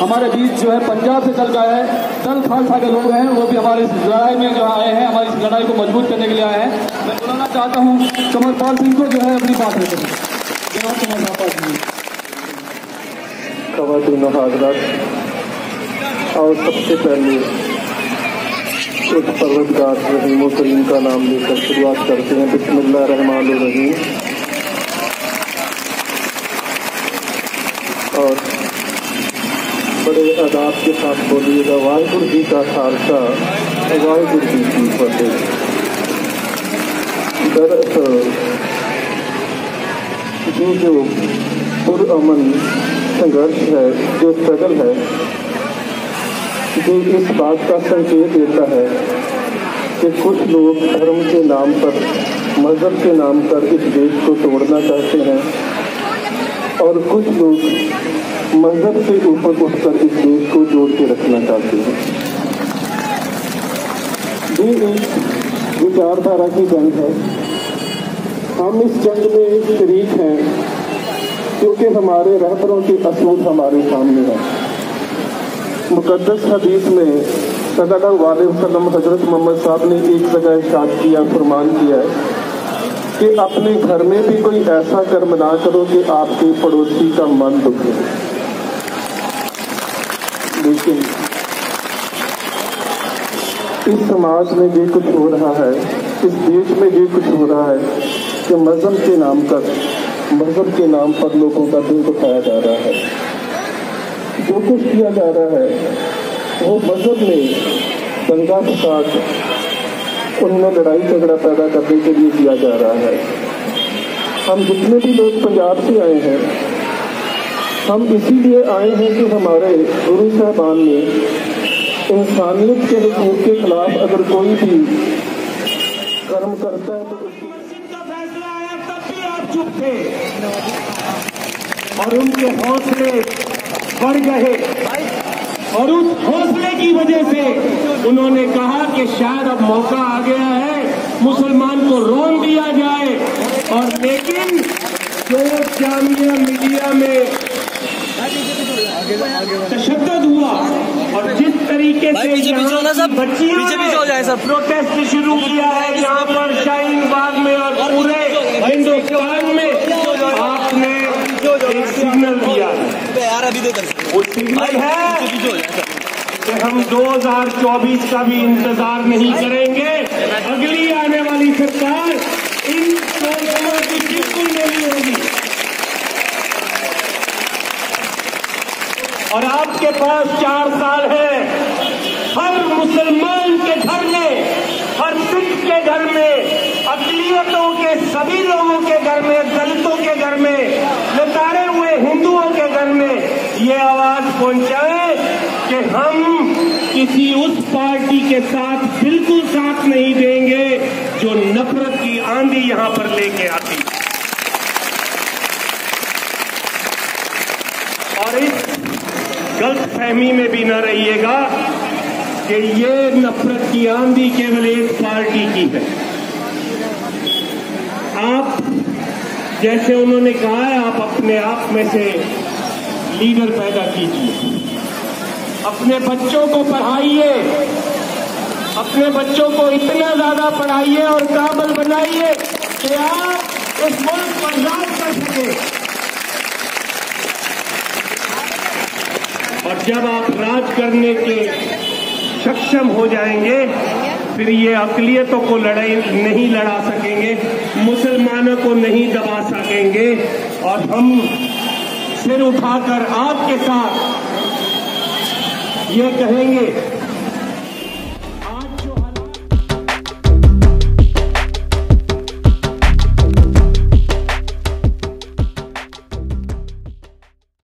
ہمارے بیچ جو ہے پنجاب سے چل رہا ہے۔ دل سا کے لوگ ہیں، وہ بھی ہمارے اس لڑائی میں جو آئے ہیں، ہماری اس لڑائی کو مضبوط کرنے کے لیے آئے ہیں۔ میں بلانا چاہتا ہوں کمر پال سنگھ کو جو ہے اپنی بات رکھیں۔ خواتین و حاضرات اور سب سے پہلے ایک پروردگار رحیم و کریم کا نام لے کر شروعات کرتے ہیں۔ بسم اللہ الرحمن الرحیم۔ اور بڑے آداب کے ساتھ بولیے گا واحر جی کا خالصہ واحر جی کی فتح۔ دراصل یہ جو پرامن سنگرش ہے، جو اسٹرگل ہے یہ اس بات کا سنکیت دیتا ہے کہ کچھ لوگ دھرم کے نام پر، مذہب کے نام پر اس دیش کو توڑنا چاہتے ہیں اور کچھ لوگ مذہب سے اوپر اٹھ کر اس دیش کو جوڑ کے رکھنا چاہتے ہیں۔ یہ ایک وچار دھارا کی جنگ ہے۔ ہم اس جنگ میں شریک ہیں، کیونکہ ہمارے رہبروں کی اصول ہمارے سامنے ہے۔ مقدس حدیث میں صلی اللہ علیہ وسلم حضرت محمد صاحب نے ایک جگہ ارشاد کیا، فرمان کیا ہے کہ اپنے گھر میں بھی کوئی ایسا کرم نہ کرو کہ آپ کے پڑوسی کا من دکھے لیکن اس سماج میں یہ کچھ ہو رہا ہے، اس دیش میں یہ کچھ ہو رہا ہے کہ مذہب کے نام پر، مذہب کے نام پر لوگوں کا دل دکھایا جا رہا ہے۔ جو کچھ کیا جا رہا ہے، وہ مذہب میں دنگا فساد ان میں لڑائی جھگڑا پیدا کرنے کے لیے کیا جا رہا ہے۔ ہم جتنے بھی لوگ پنجاب سے آئے ہیں، ہم اسی لیے آئے ہیں کہ ہمارے گرو صاحبان نے انسانیت کے حقوق کے خلاف اگر کوئی بھی کرم کرتا ہے تو اس کی چپ تھے۔ اور ان کے حوصلے بڑھ گئے۔ اور اس حوصلے کی وجہ سے انہوں نے کہا کہ شاید اب موقع آ گیا ہے، مسلمان کو رون دیا جائے۔ اور لیکن جو جامعہ میڈیا میں تشدد ہوا طریقے سے پروٹیسٹ شروع کیا ہے یہاں پر شاہین باغ میں اور پورے ہندوستان میں آپ نے ایک سگنل دیا وہ سگنل ہے کہ ہم دو ہزار چوبیس کا بھی انتظار نہیں کریں گے۔ اگلی آنے والی سرکار ان سرکاروں کی بالکل نہیں ہوگی۔ اور آپ کے پاس چار سال ہے ہر مسلمان کے گھر میں، ہر سکھ کے گھر میں، اقلیتوں کے، سبھی لوگوں کے گھر میں، دلتوں کے گھر میں، لتارے ہوئے ہندوؤں کے گھر میں یہ آواز پہنچائے کہ ہم کسی اس پارٹی کے ساتھ بالکل ساتھ نہیں دیں گے جو نفرت کی آندھی یہاں پر لے کے آتی ہے۔ اور اس غلط فہمی میں بھی نہ رہیے گا۔ کہ یہ نفرت کی آندھی کیول ایک پارٹی کی ہے۔ آپ جیسے انہوں نے کہا ہے، آپ اپنے آپ میں سے لیڈر پیدا کیجیے اپنے بچوں کو پڑھائیے۔ اپنے بچوں کو اتنا زیادہ پڑھائیے اور قابل بنائیے کہ آپ اس ملک پر راج کر سکیں۔ اور جب آپ راج کرنے کے سکشم ہو جائیں گے پھر یہ اقلیتوں کو لڑائی نہیں لڑا سکیں گے مسلمانوں کو نہیں دبا سکیں گے اور ہم سر اٹھا کر آپ کے ساتھ یہ کہیں گے